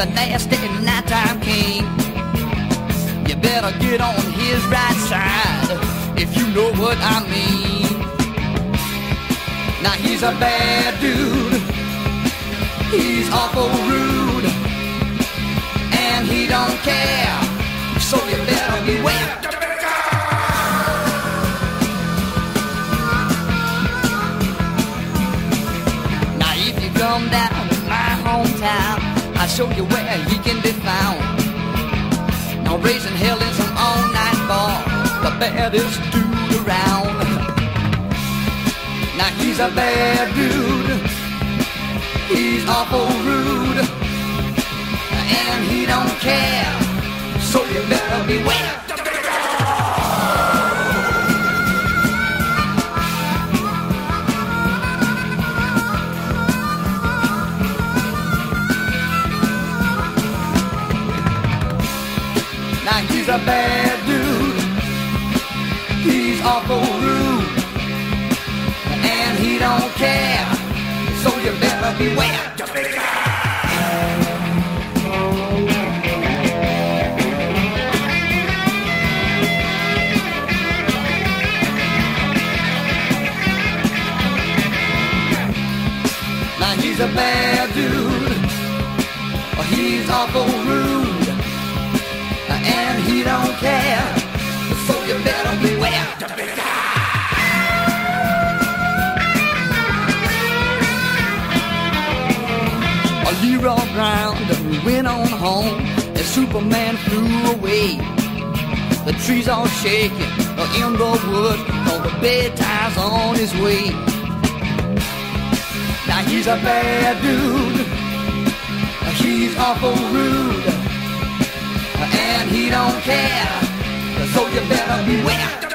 the nasty nighttime king. You better get on his right side if you know what I mean. Now he's a bad dude. He's awful rude. And he don't care. So you better beware. Now if you come down to my hometown, show you where he can be found. Now raising hell in some all-night bar, the baddest dude around. Now he's a bad dude, he's awful rude, and he don't care, so you better beware. Now he's a bad dude. He's awful rude. And he don't care. So you better beware. Now he's a bad dude. He's awful rude A Leroy Brown went on home as Superman flew away. The trees all shaking in the woods, all the Bétail's on his way. Now he's a bad dude. He's awful rude and he don't care. So you better beware.